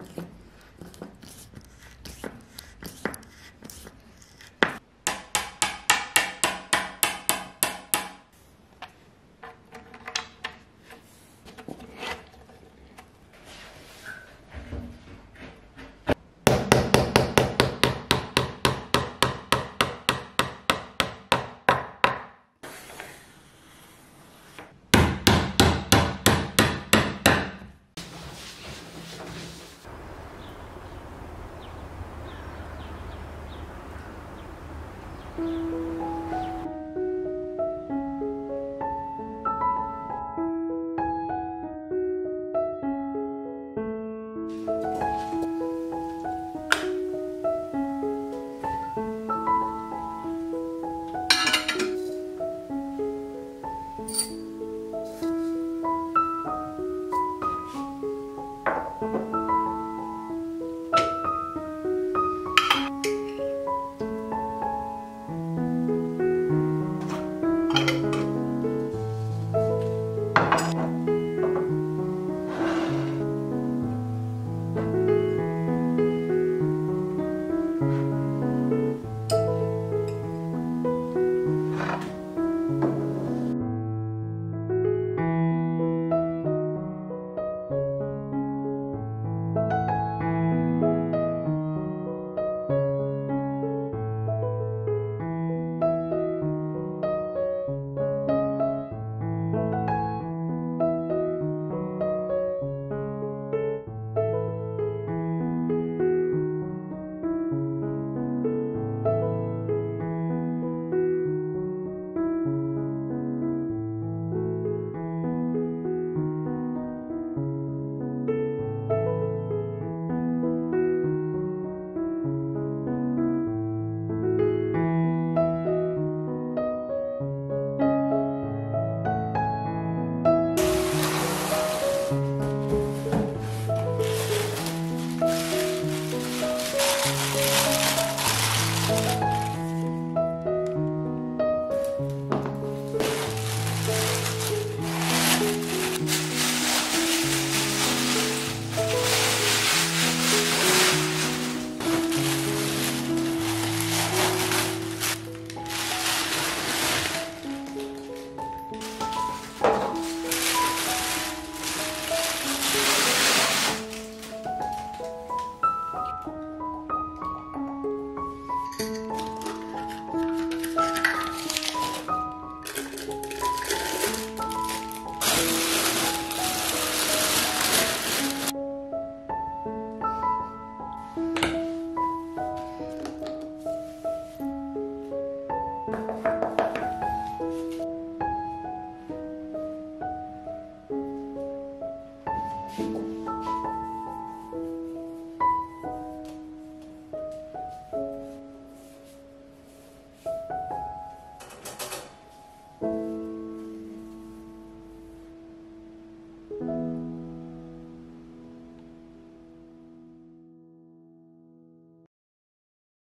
Okay. Música